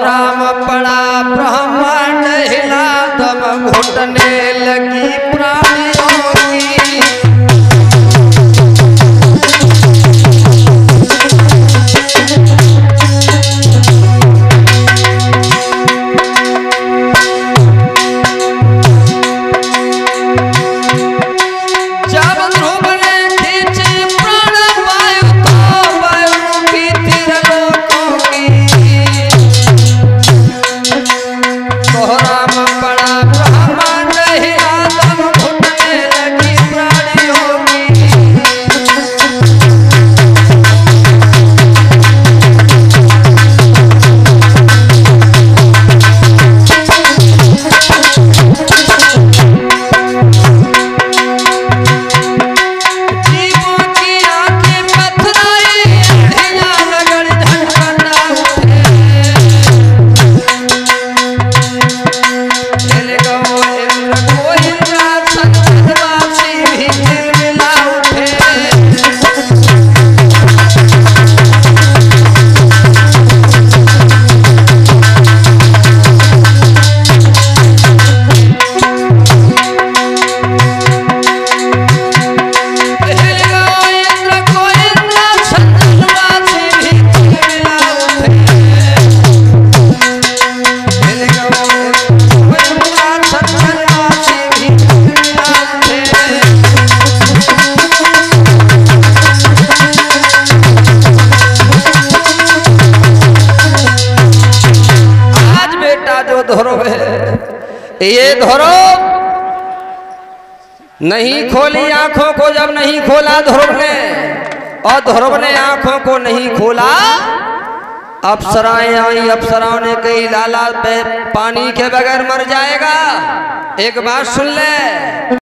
राम पड़ा ब्रह्मांड हिला दम घुटने लगी है ये धोरो नहीं खोली आँखों को जब नहीं खोला ध्रुव ने, और ध्रुव ने आँखों को नहीं खोला, अप्सराएँ आई, अप्सराओं ने कही, लाला, पे पानी के बगैर मर जाएगा। एक बात सुन ले।